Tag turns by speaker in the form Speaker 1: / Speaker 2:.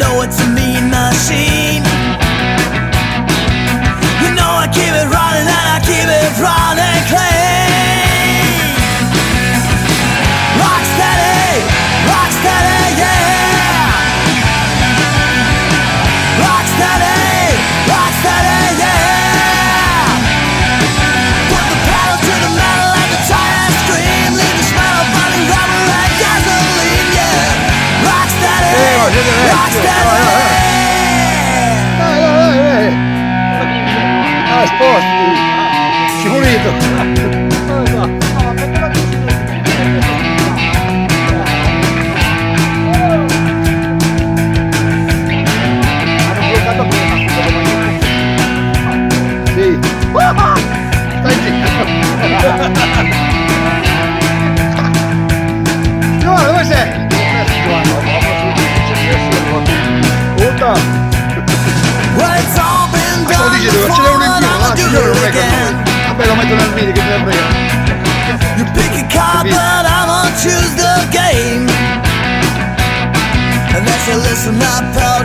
Speaker 1: know what to mean machine Luigi
Speaker 2: ce l'è uno in più. Vabbè lo metto nel che te ne frega.
Speaker 1: You pick a card but I'ma choose the game And that's a listen up, I'll